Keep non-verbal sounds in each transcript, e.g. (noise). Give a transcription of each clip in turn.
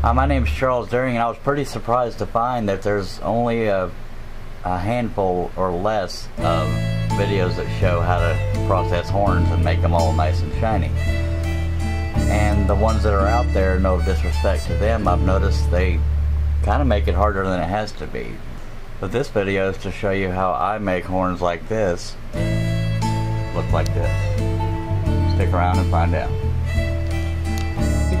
Uh, my name is Charles Dearing, and I was pretty surprised to find that there's only a, a handful or less of videos that show how to process horns and make them all nice and shiny. And the ones that are out there, no disrespect to them, I've noticed they kind of make it harder than it has to be. But this video is to show you how I make horns like this look like this. Stick around and find out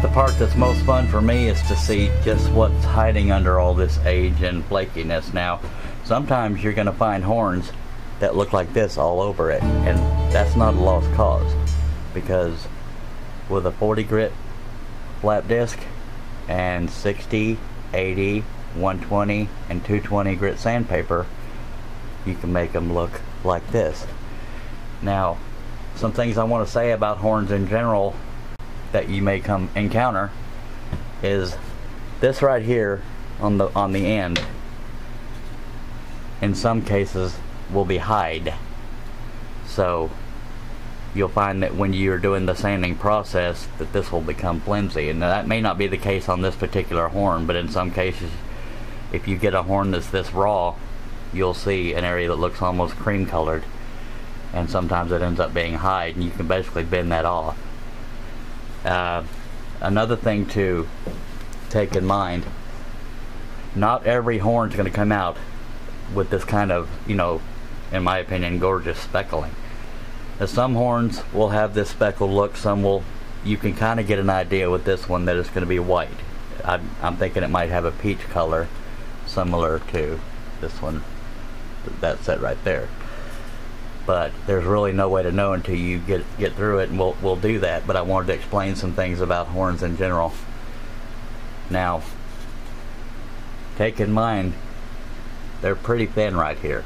the part that's most fun for me is to see just what's hiding under all this age and flakiness. Now, sometimes you're going to find horns that look like this all over it, and that's not a lost cause because with a 40 grit flap disc and 60, 80, 120, and 220 grit sandpaper, you can make them look like this. Now, some things I want to say about horns in general that you may come encounter is this right here on the on the end. In some cases will be hide. So you'll find that when you're doing the sanding process that this will become flimsy. And that may not be the case on this particular horn but in some cases if you get a horn that's this raw you'll see an area that looks almost cream colored. And sometimes it ends up being hide and you can basically bend that off uh, another thing to take in mind, not every horn is going to come out with this kind of, you know, in my opinion, gorgeous speckling. Now, some horns will have this speckled look, some will, you can kind of get an idea with this one that it's going to be white. I, I'm thinking it might have a peach color similar to this one, that set right there but there's really no way to know until you get get through it and we'll, we'll do that but I wanted to explain some things about horns in general. Now take in mind they're pretty thin right here.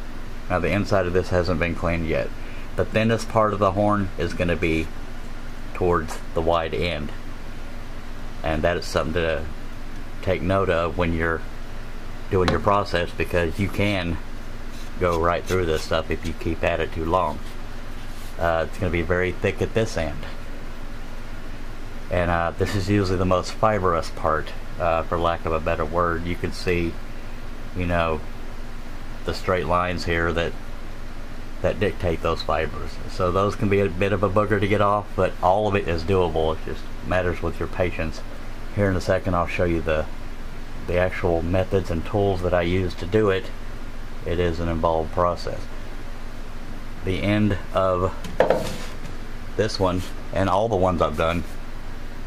Now the inside of this hasn't been cleaned yet. The thinnest part of the horn is going to be towards the wide end and that is something to take note of when you're doing your process because you can go right through this stuff if you keep at it too long. Uh, it's going to be very thick at this end. And uh, this is usually the most fibrous part, uh, for lack of a better word. You can see, you know, the straight lines here that that dictate those fibers. So those can be a bit of a booger to get off, but all of it is doable. It just matters with your patience. Here in a second I'll show you the the actual methods and tools that I use to do it it is an involved process. The end of this one and all the ones I've done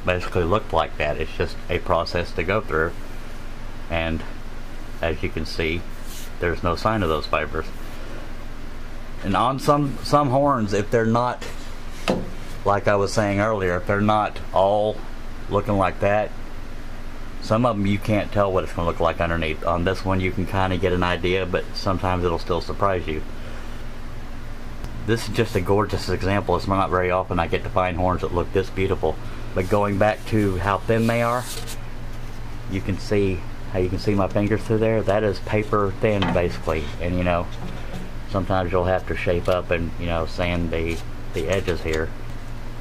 basically looked like that. It's just a process to go through and as you can see there's no sign of those fibers. And on some some horns if they're not like I was saying earlier if they're not all looking like that some of them you can't tell what it's going to look like underneath. On this one you can kind of get an idea, but sometimes it'll still surprise you. This is just a gorgeous example. It's not very often I get to find horns that look this beautiful. But going back to how thin they are, you can see how you can see my fingers through there. That is paper thin basically. And you know, sometimes you'll have to shape up and you know sand the, the edges here.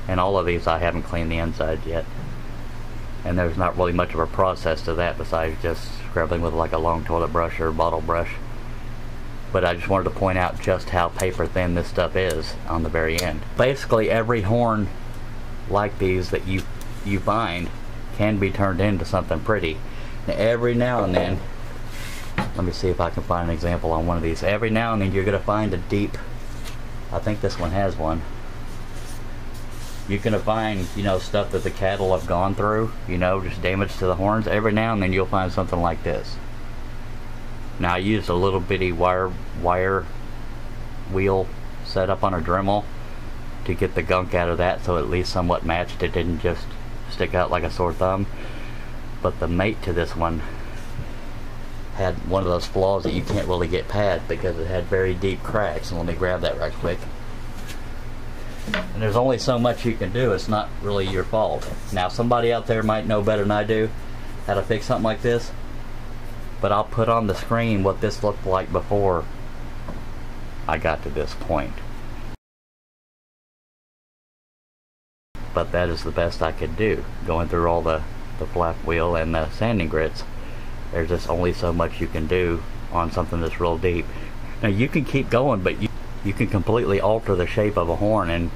And all of these I haven't cleaned the inside yet and there's not really much of a process to that besides just scrubbing with like a long toilet brush or bottle brush but I just wanted to point out just how paper thin this stuff is on the very end. Basically every horn like these that you you find can be turned into something pretty. Now, every now and then, let me see if I can find an example on one of these. Every now and then you're going to find a deep, I think this one has one, you can find, you know, stuff that the cattle have gone through, you know, just damage to the horns. Every now and then you'll find something like this. Now I used a little bitty wire wire wheel set up on a Dremel to get the gunk out of that so at least somewhat matched. It didn't just stick out like a sore thumb. But the mate to this one had one of those flaws that you can't really get past because it had very deep cracks. And let me grab that right quick. And there's only so much you can do. It's not really your fault. Now, somebody out there might know better than I do how to fix something like this. But I'll put on the screen what this looked like before I got to this point. But that is the best I could do. Going through all the the flap wheel and the sanding grits. There's just only so much you can do on something that's real deep. Now you can keep going, but you, you can completely alter the shape of a horn and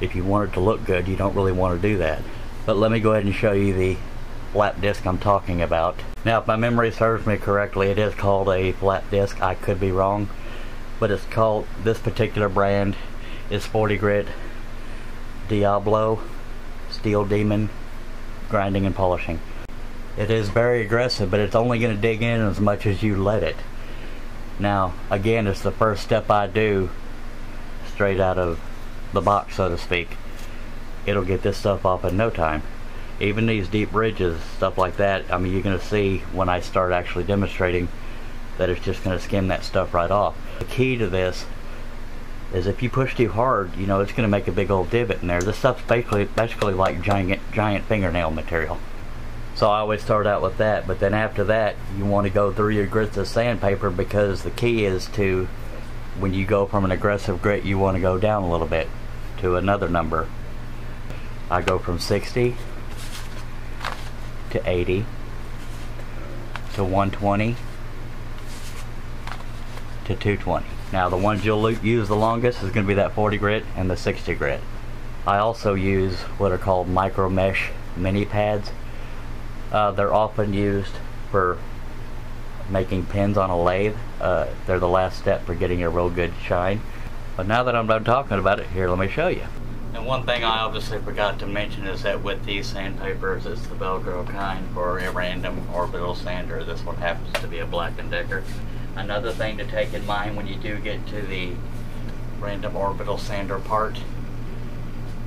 if you want it to look good, you don't really want to do that. But let me go ahead and show you the flap disc I'm talking about. Now if my memory serves me correctly, it is called a flap disc. I could be wrong, but it's called, this particular brand is 40 grit Diablo Steel Demon grinding and polishing. It is very aggressive, but it's only going to dig in as much as you let it. Now, again, it's the first step I do straight out of the box, so to speak. It'll get this stuff off in no time. Even these deep ridges, stuff like that, I mean, you're going to see when I start actually demonstrating that it's just going to skim that stuff right off. The key to this is if you push too hard, you know, it's going to make a big old divot in there. This stuff's basically, basically like giant, giant fingernail material. So I always start out with that, but then after that, you want to go through your grits of sandpaper because the key is to, when you go from an aggressive grit, you want to go down a little bit to another number. I go from 60 to 80 to 120 to 220. Now the ones you'll use the longest is going to be that 40 grit and the 60 grit. I also use what are called micro mesh mini pads. Uh, they're often used for making pins on a lathe. Uh, they're the last step for getting a real good shine. But now that I'm done talking about it, here let me show you. And one thing I obviously forgot to mention is that with these sandpapers, it's the Velcro kind for a random orbital sander. This one happens to be a Black & Decker. Another thing to take in mind when you do get to the random orbital sander part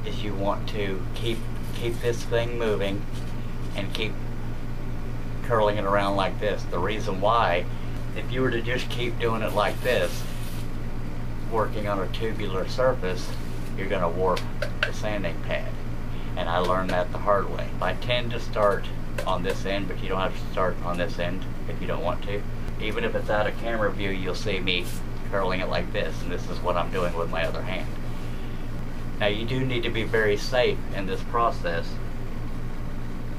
is you want to keep keep this thing moving and keep curling it around like this. The reason why, if you were to just keep doing it like this, working on a tubular surface, you're going to warp the sanding pad. And I learned that the hard way. I tend to start on this end, but you don't have to start on this end if you don't want to even if it's out of camera view, you'll see me curling it like this, and this is what I'm doing with my other hand. Now you do need to be very safe in this process.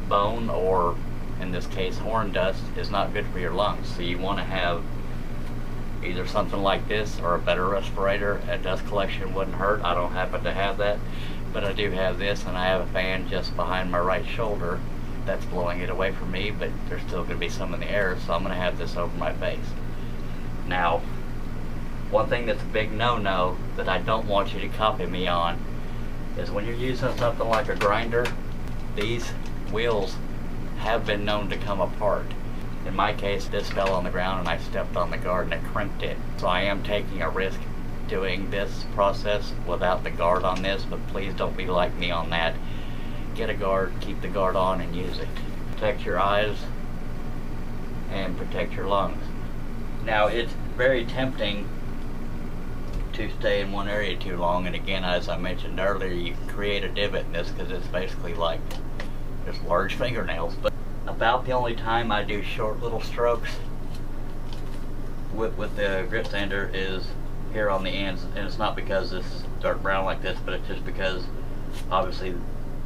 Bone, or in this case horn dust, is not good for your lungs, so you want to have either something like this or a better respirator. A dust collection wouldn't hurt. I don't happen to have that, but I do have this, and I have a fan just behind my right shoulder that's blowing it away from me, but there's still going to be some in the air, so I'm going to have this over my face. Now, one thing that's a big no-no that I don't want you to copy me on is when you're using something like a grinder, these wheels have been known to come apart. In my case, this fell on the ground and I stepped on the guard and it crimped it. So I am taking a risk doing this process without the guard on this, but please don't be like me on that get a guard, keep the guard on and use it. Protect your eyes and protect your lungs. Now it's very tempting to stay in one area too long and again as I mentioned earlier you create a divot in this because it's basically like just large fingernails but about the only time I do short little strokes with, with the grit sander is here on the ends and it's not because this is dark brown like this but it's just because obviously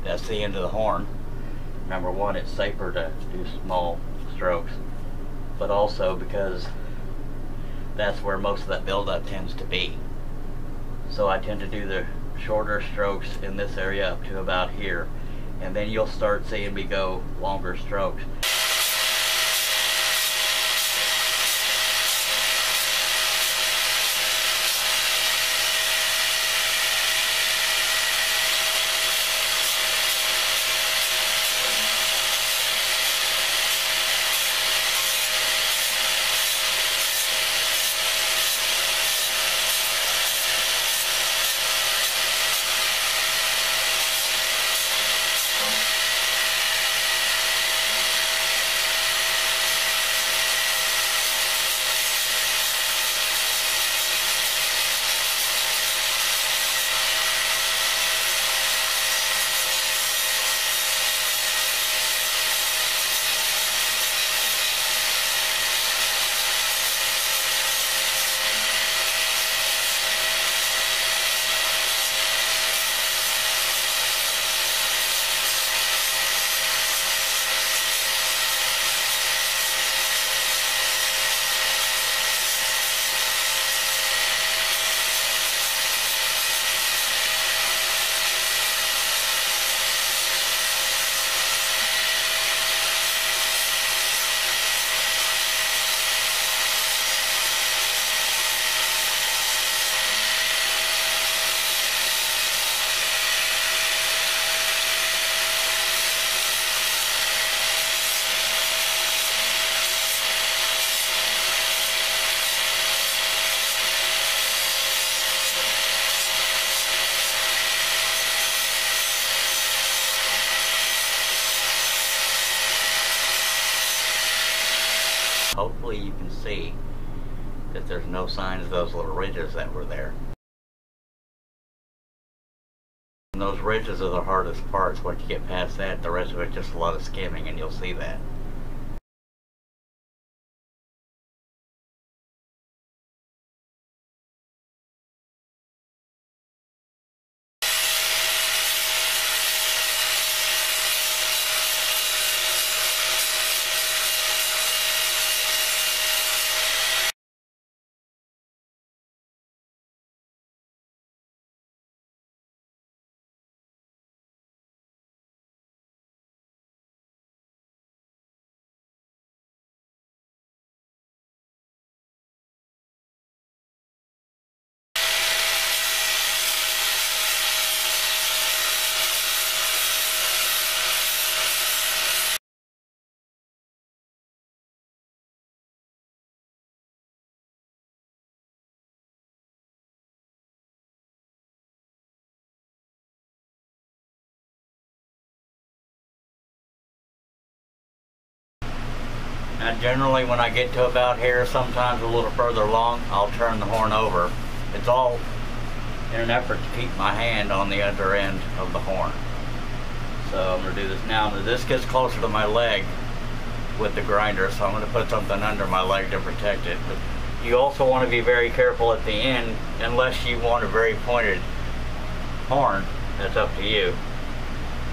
that's the end of the horn. Number one, it's safer to do small strokes, but also because that's where most of that buildup tends to be. So I tend to do the shorter strokes in this area up to about here, and then you'll start seeing me go longer strokes. That signs of those little ridges that were there. And those ridges are the hardest parts. Once you get past that, the rest of it's just a lot of skimming and you'll see that. Now generally when I get to about here, sometimes a little further along, I'll turn the horn over. It's all in an effort to keep my hand on the other end of the horn. So I'm going to do this now. Now this gets closer to my leg with the grinder, so I'm going to put something under my leg to protect it. But you also want to be very careful at the end, unless you want a very pointed horn. That's up to you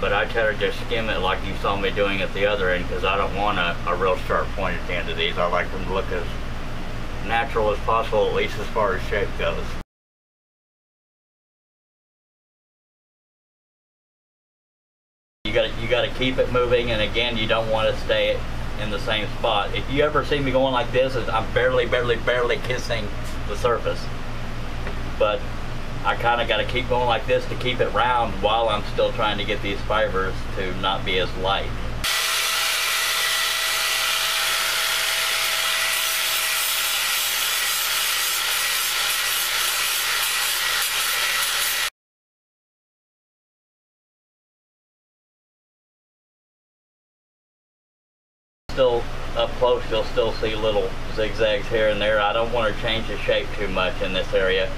but I try to just skim it like you saw me doing at the other end because I don't want a, a real sharp point at the end of these. I like them to look as natural as possible, at least as far as shape goes. You got you got to keep it moving, and again, you don't want to stay in the same spot. If you ever see me going like this, I'm barely, barely, barely kissing the surface. But I kind of got to keep going like this to keep it round while I'm still trying to get these fibers to not be as light. Still up close, you'll still see little zigzags here and there. I don't want to change the shape too much in this area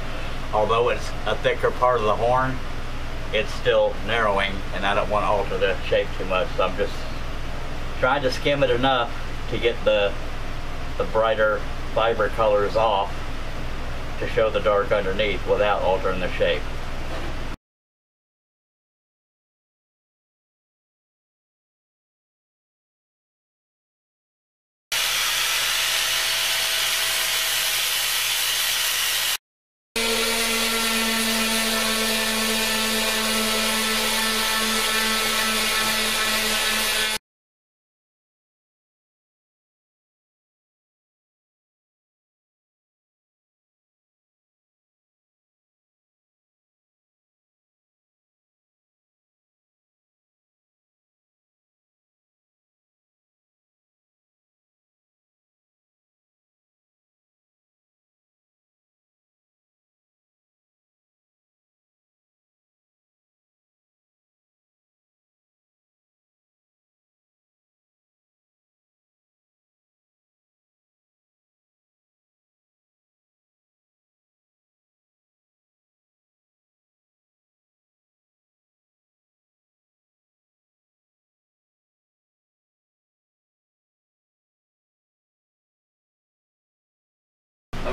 although it's a thicker part of the horn, it's still narrowing and I don't want to alter the shape too much. So I'm just trying to skim it enough to get the, the brighter fiber colors off to show the dark underneath without altering the shape.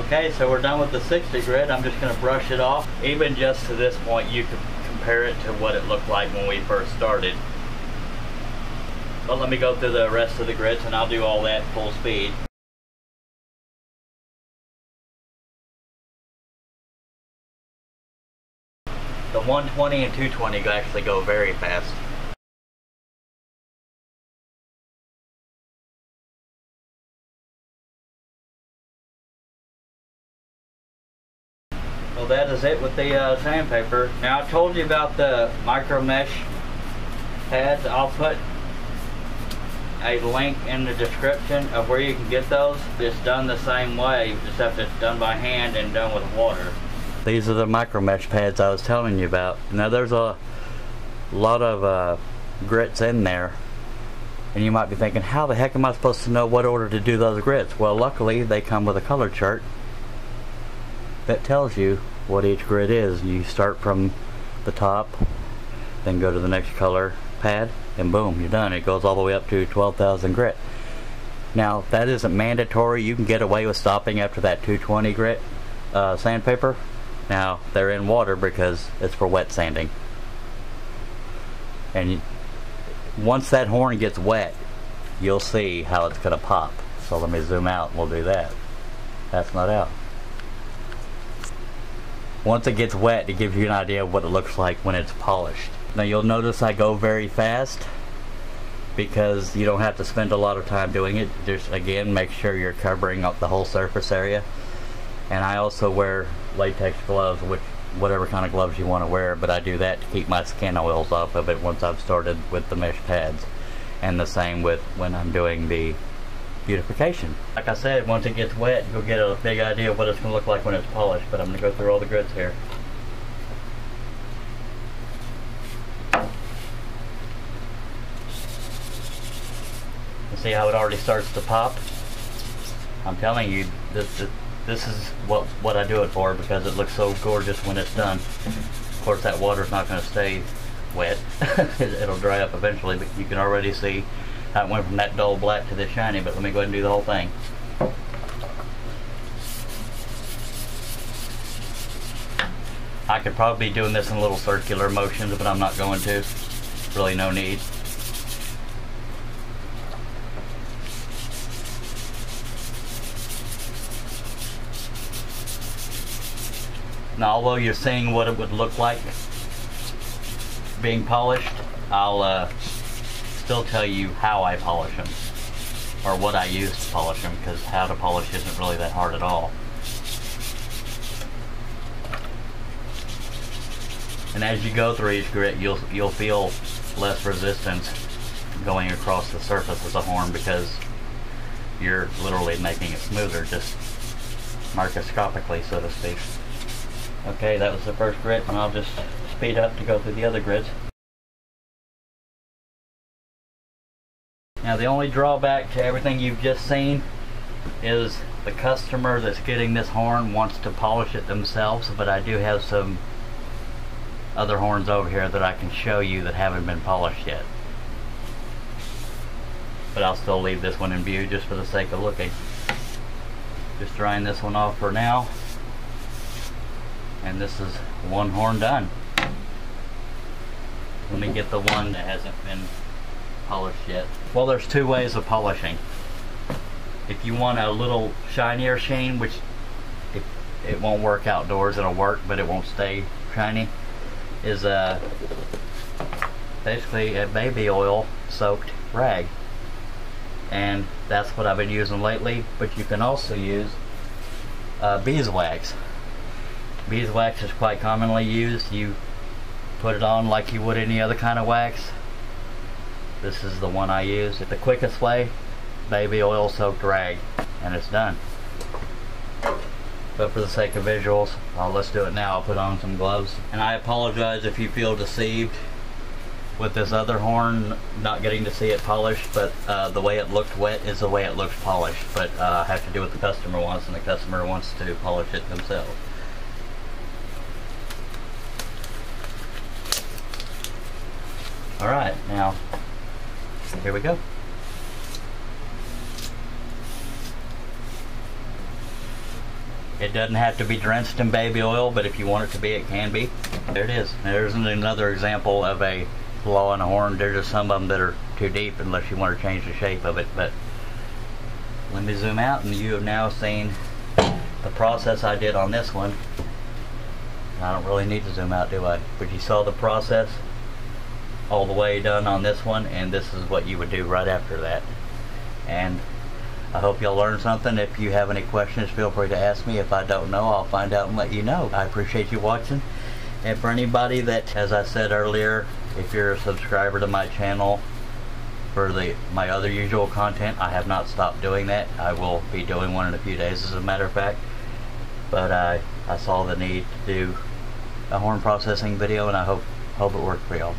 Okay, so we're done with the 60 grit. I'm just going to brush it off. Even just to this point, you can compare it to what it looked like when we first started. But let me go through the rest of the grits and I'll do all that full speed. The 120 and 220 actually go very fast. It with the uh, sandpaper. Now, I told you about the micro mesh pads. I'll put a link in the description of where you can get those. It's done the same way, except it's done by hand and done with water. These are the micro mesh pads I was telling you about. Now, there's a lot of uh, grits in there. And you might be thinking, how the heck am I supposed to know what order to do those grits? Well, luckily, they come with a color chart that tells you what each grit is. You start from the top, then go to the next color pad, and boom, you're done. It goes all the way up to 12,000 grit. Now, that isn't mandatory. You can get away with stopping after that 220 grit uh, sandpaper. Now, they're in water because it's for wet sanding. And once that horn gets wet, you'll see how it's going to pop. So let me zoom out and we'll do that. That's not out. Once it gets wet, it gives you an idea of what it looks like when it's polished. Now you'll notice I go very fast because you don't have to spend a lot of time doing it. Just again, make sure you're covering up the whole surface area. And I also wear latex gloves, which whatever kind of gloves you want to wear, but I do that to keep my skin oils off of it once I've started with the mesh pads. And the same with when I'm doing the beautification. Like I said, once it gets wet, you'll get a big idea of what it's going to look like when it's polished, but I'm going to go through all the grits here. see how it already starts to pop? I'm telling you, this, this this is what what I do it for because it looks so gorgeous when it's done. Of course, that water's not going to stay wet; (laughs) it'll dry up eventually. But you can already see how it went from that dull black to this shiny. But let me go ahead and do the whole thing. I could probably be doing this in little circular motions, but I'm not going to. Really, no need. Now, although you're seeing what it would look like being polished, I'll uh, still tell you how I polish them or what I use to polish them because how to polish isn't really that hard at all. And as you go through each grit, you'll you'll feel less resistance going across the surface of the horn because you're literally making it smoother, just microscopically, so to speak. Okay, that was the first grit, and I'll just speed up to go through the other grits. Now the only drawback to everything you've just seen is the customer that's getting this horn wants to polish it themselves, but I do have some other horns over here that I can show you that haven't been polished yet. But I'll still leave this one in view just for the sake of looking. Just drying this one off for now and this is one horn done. Let me get the one that hasn't been polished yet. Well, there's two ways of polishing. If you want a little shinier sheen, which it, it won't work outdoors, it'll work, but it won't stay shiny, is a, basically a baby oil soaked rag. And that's what I've been using lately, but you can also use uh, beeswax beeswax is quite commonly used. You put it on like you would any other kind of wax. This is the one I use. The quickest way, baby oil soaked rag, and it's done. But for the sake of visuals, well, let's do it now. I'll put on some gloves. And I apologize if you feel deceived with this other horn, not getting to see it polished, but uh, the way it looked wet is the way it looks polished. But uh, I have to do what the customer wants, and the customer wants to polish it themselves. Alright, now, here we go. It doesn't have to be drenched in baby oil, but if you want it to be, it can be. There it is. There's another example of a flaw in a horn. There's just some of them that are too deep unless you want to change the shape of it. But let me zoom out and you have now seen the process I did on this one. I don't really need to zoom out, do I? But you saw the process all the way done on this one and this is what you would do right after that. And I hope y'all learned something. If you have any questions feel free to ask me. If I don't know I'll find out and let you know. I appreciate you watching. And for anybody that as I said earlier if you're a subscriber to my channel for the my other usual content I have not stopped doing that. I will be doing one in a few days as a matter of fact. But I I saw the need to do a horn processing video and I hope hope it worked for y'all